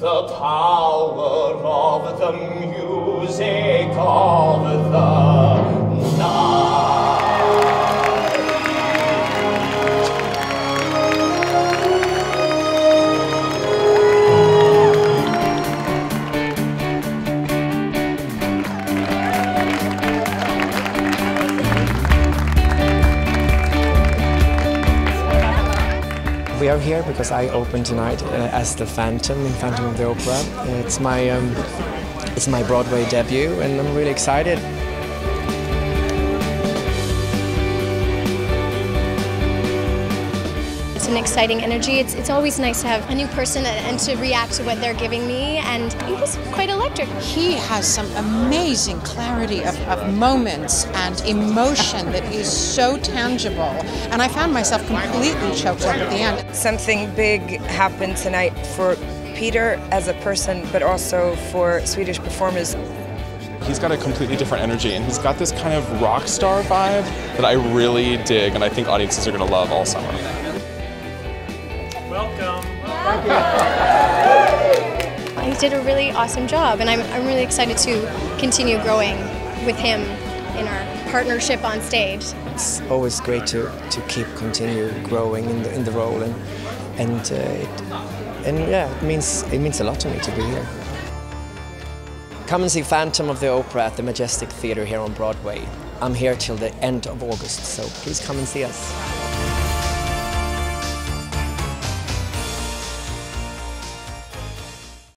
the power of the music of the We are here because I open tonight uh, as the Phantom in Phantom of the Opera. It's my um, it's my Broadway debut, and I'm really excited. An exciting energy. It's, it's always nice to have a new person and, and to react to what they're giving me, and it was quite electric. He has some amazing clarity of, of moments and emotion that is so tangible. And I found myself completely choked up at the end. Something big happened tonight for Peter as a person, but also for Swedish performers. He's got a completely different energy and he's got this kind of rock star vibe that I really dig and I think audiences are going to love all summer. He did a really awesome job, and I'm, I'm really excited to continue growing with him in our partnership on stage. It's always great to, to keep continue growing in the in the role, and and uh, it, and yeah, it means it means a lot to me to be here. Come and see Phantom of the Opera at the Majestic Theatre here on Broadway. I'm here till the end of August, so please come and see us.